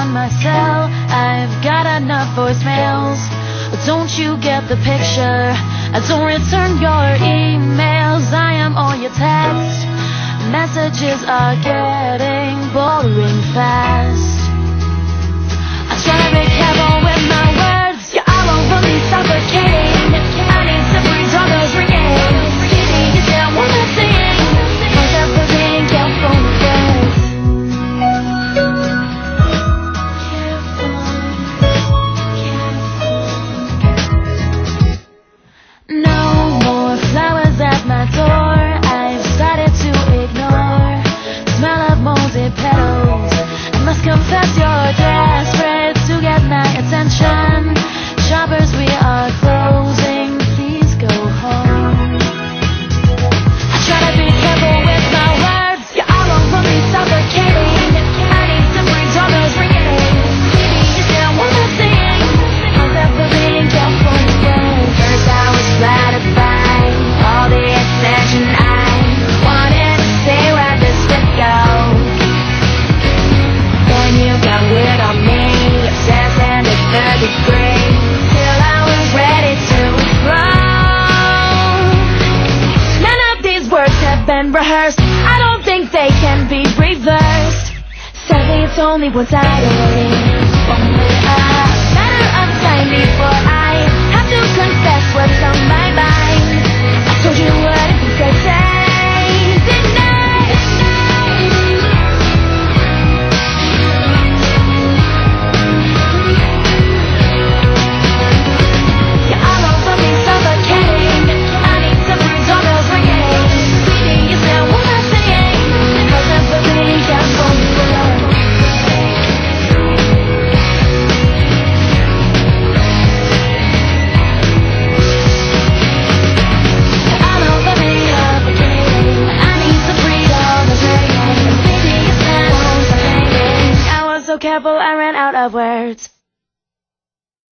on my cell. I've got enough voicemails. Don't you get the picture? I don't return your emails. I am all your texts. Messages are getting boring fast. been rehearsed. I don't think they can be reversed. Sadly it's only one-sided Only a matter of time before. so careful I ran out of words.